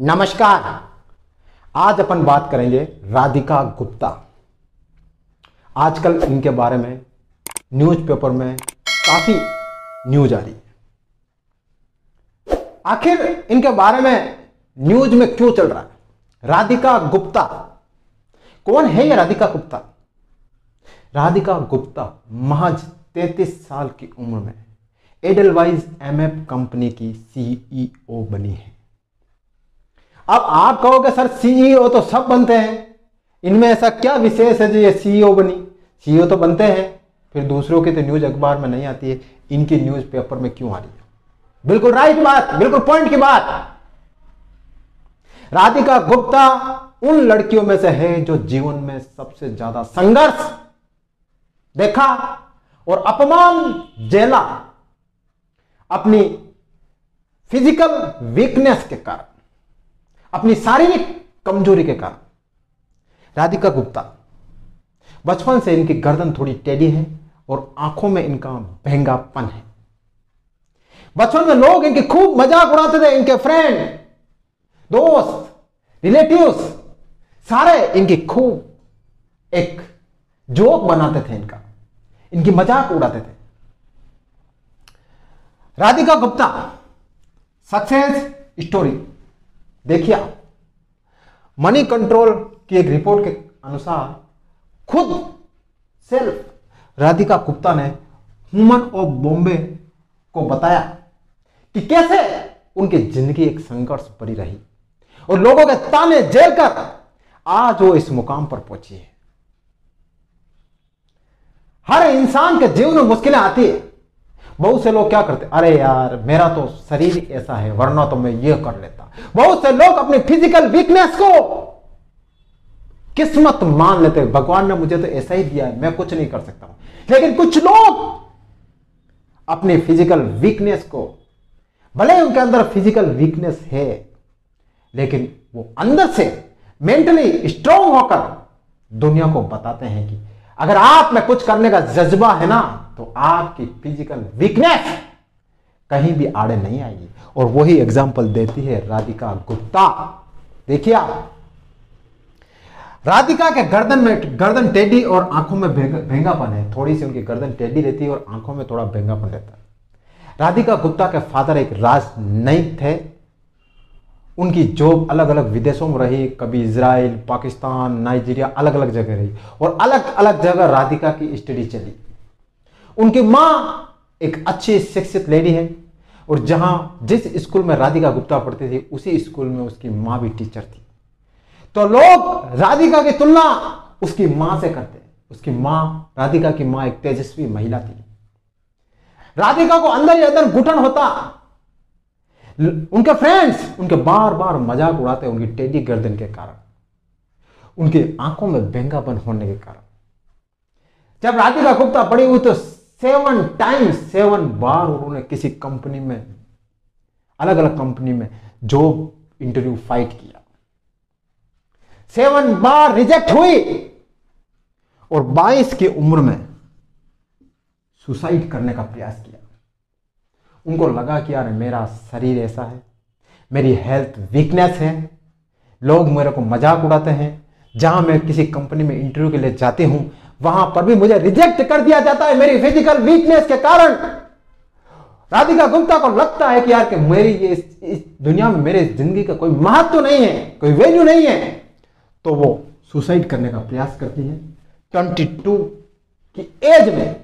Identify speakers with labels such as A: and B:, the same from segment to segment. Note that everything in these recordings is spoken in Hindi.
A: नमस्कार। आज अपन बात करेंगे राधिका गुप्ता। आजकल इनके बारे में न्यूज़पेपर में काफ़ी न्यूज़ आ रही है। आखिर इनके बारे में न्यूज़ में क्यों चल रहा है? राधिका गुप्ता। कौन है ये राधिका गुप्ता? राधिका गुप्ता महज 33 साल की उम्र में एडलवाइज एमएफ कंपनी की सीईओ बनी है। अब आप कहोगे, सर सीईओ तो सब बनते हैं। इनमें ऐसा क्या विशेष है जो ये सीईओ बनी? सीईओ तो बनते हैं, फिर दूसरों की तो न्यूज़ अखबार में नहीं आती है। इनकी न्यूज़ पेपर में क्यों आ रही है? बिल्कुल राइट बात, बिल्कुल पॉइंट की बात। राधिका गुप्ता उन लड़कियों में से है जो जीवन में सबसे ज़्यादा संघर्ष, देखा और अपमान झेला अपनी फ़िज़िकल वीकनेस के कारण। अपनी शारीरिक कमज़ोरी के कारण। राधिका गुप्ता, बचपन से इनकी गर्दन थोड़ी टेढ़ी है और आँखों में इनका महंगापन है। बचपन में लोग इनकी खूब मज़ाक उड़ाते थे, इनके फ्रेंड दोस्त रिलेटिव्स सारे इनकी खूब एक जोक बनाते थे इनका, इनकी मज़ाक उड़ाते थे। राधिका गुप्ता सक्सेस स्टोरी देखिए आप मनी कंट्रोल की एक रिपोर्ट के अनुसार खुद सेल्फ राधिका गुप्ता ने ह्यूमन ऑफ़ बॉम्बे को बताया कि कैसे उनकी ज़िंदगी एक संघर्ष भरी रही और लोगों के ताने जेल कर आज वो इस मुकाम पर पहुँची है। हर इंसान के जीवन में मुश्किलें आती है। बहुत से लोग क्या करते अरे यार, मेरा तो शरीर ऐसा है, वरना तो मैं ये कर लेता। बहुत से लोग अपनी फ़िज़िकल वीकनेस को किस्मत मान लेते भगवान ने मुझे तो ऐसा ही दिया है, मैं कुछ नहीं कर सकता हूँ। लेकिन कुछ लोग अपनी फ़िज़िकल वीकनेस को, भले उनके अंदर फ़िज़िकल वीकनेस है, लेकिन वो अंदर से मेंटली स्ट्रांग होकर दुनिया को बताते हैं कि अगर आप में कुछ करने का जज्बा है ना तो आपकी फ़िज़िकल वीकनेस कहीं भी आड़े नहीं आएगी। और वही एग्ज़ाम्पल देती है राधिका गुप्ता। देखिए आप। राधिका के गर्दन में, गर्दन टेढ़ी और आँखों में भेंगापन है। थोड़ी सी उनकी गर्दन टेढ़ी रहती है और आँखों में थोड़ा भेंगापन रहता है। राधिका गुप्ता के फादर एक राजनयिक थे। उनकी जॉब अलग अलग विदेशों में रही। कभी इसराइल पाकिस्तान, नाइजीरिया अलग अलग जगह रही। और अलग अलग जगह राधिका की स्टडी चली। उनकी माँ एक अच्छी शिक्षित लेडी है और जहाँ जिस स्कूल में राधिका गुप्ता पढ़ती थी, उसी स्कूल में उसकी माँ भी टीचर थी। तो लोग राधिका की तुलना उसकी माँ से करते उसकी माँ, राधिका की माँ एक तेजस्वी महिला थी। राधिका को अंदर ही अंदर घुटन होता। उनके फ्रेंड्स उनके बार बार मज़ाक उड़ाते उनकी टेडी गर्दन के कारण। उनकी आँखों में बेंगापन होने के कारण। जब राधिका गुप्ता पड़ी हुई तो सेवन टाइम्स, सेवन बार उन्होंने किसी कंपनी में अलग अलग कंपनी में जॉब इंटरव्यू फाइट किया। सेवन बार रिजेक्ट हुई और 22 की उम्र में सुसाइड करने का प्रयास किया। उनको लगा कि यार मेरा शरीर ऐसा है, मेरी हेल्थ वीकनेस है, लोग मेरे को मज़ाक उड़ाते हैं, जहाँ मैं किसी कंपनी में इंटरव्यू के लिए जाती हूँ वहाँ पर भी मुझे रिजेक्ट कर दिया जाता है मेरी फ़िज़िकल वीकनेस के कारण। राधिका गुप्ता को लगता है कि यार कि मेरी ये इस, इस दुनिया में मेरे ज़िंदगी का कोई महत्व तो नहीं है कोई वैल्यू नहीं है। तो वो सुसाइड करने का प्रयास करती है। ट्वेंटी टू की एज में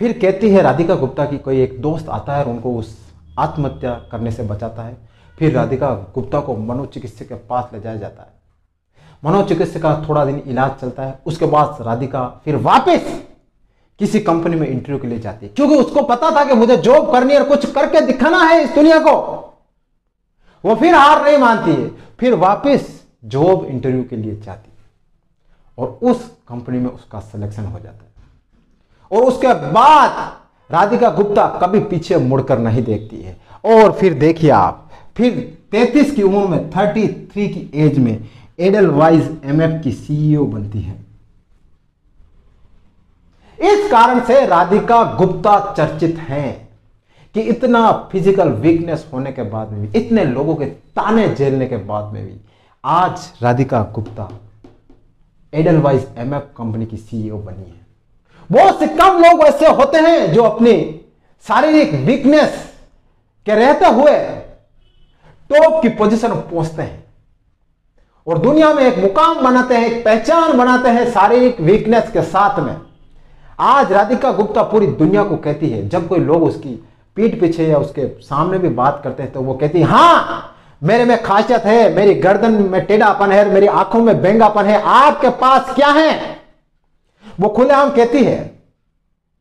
A: फिर कहती है राधिका गुप्ता की कोई एक दोस्त आता है और उनको उस आत्महत्या करने से बचाता है। फिर राधिका गुप्ता को मनोचिकित्सक के पास ले जाया जाता है। मनोचिकित्सक का थोड़ा दिन इलाज चलता है, उसके बाद राधिका फिर वापस किसी कंपनी में इंटरव्यू के लिए जाती है। क्योंकि उसको पता था कि मुझे जॉब करनी है और कुछ करके दिखाना है इस दुनिया को। वो फिर हार नहीं मानती है। फिर वापस जॉब इंटरव्यू के लिए जाती है। और उस कंपनी में उसका सिलेक्शन हो जाता है। और उसके बाद राधिका गुप्ता कभी पीछे मुड़कर नहीं देखती है। और फिर देखिए आप, फिर 33 की उम्र में 33 की एज में एडल वाइज एमएफ की सीईओ बनती है। इस कारण से राधिका गुप्ता चर्चित हैं कि इतना फ़िज़िकल वीकनेस होने के बाद में भी, इतने लोगों के ताने झेलने के बाद में भी, आज Radhika Gupta Edelweiss M F company की सीईओ बनी है। बहुत से कम लोग ऐसे होते हैं जो अपनी शारीरिक वीकनेस के रहते हुए टॉप की पोजीशन पहुँचते हैं। और दुनिया में एक मुकाम बनाते हैं, एक पहचान बनाते हैं शारीरिक वीकनेस के साथ में। आज राधिका गुप्ता पूरी दुनिया को कहती है, जब कोई लोग उसकी पीठ पीछे या उसके सामने भी बात करते हैं तो वो कहती है हाँ मेरे में खासियत है, मेरी गर्दन में टेढ़ापन है, मेरी आँखों में बेंगापन है, आपके पास क्या है? वो खुलेआम कहती है,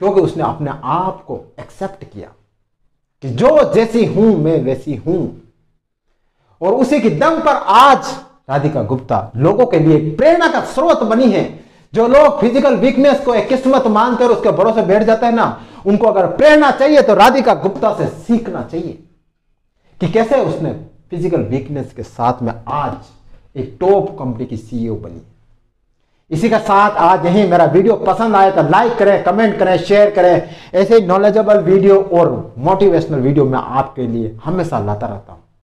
A: क्योंकि उसने अपने आप को एक्सेप्ट किया कि जो जैसी हूँ, मैं वैसी हूँ। और उसी की दम पर आज राधिका गुप्ता, लोगों के लिए प्रेरणा का स्रोत बनी है। जो लोग फ़िज़िकल वीकनेस को एक किस्मत मानकर उसके भरोसे बैठ जाते हैं ना, उनको अगर प्रेरणा चाहिए तो राधिका गुप्ता से सीखना चाहिए। कि कैसे उसने फ़िज़िकल वीकनेस के साथ में आज एक टॉप कंपनी की सीईओ बनी। इसी के साथ आज यही मेरा वीडियो पसंद आए तो लाइक करें कमेंट करें शेयर करें। ऐसे नॉलेजेबल वीडियो और मोटिवेशनल वीडियो मैं आपके लिए हमेशा लाता रहता हूँ।